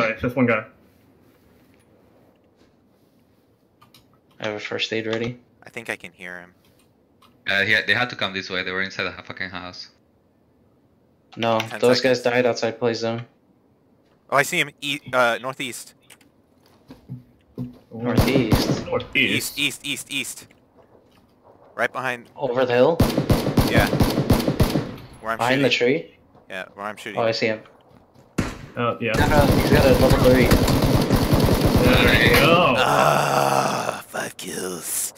Guy, it's just one guy. I have a first aid ready. I think I can hear him. Uh, he, they had to come this way. They were inside the fucking house. No, Ten those seconds. guys died outside play zone. Oh, I see him. E- uh, northeast. Northeast. Northeast. East, east, east, east. Right behind. Over the hill? Yeah. Where I'm Behind the tree? Yeah, where I'm shooting. Oh, I see him. Oh, yeah. No, no, he's got a level 3. There you go. Ah, five kills.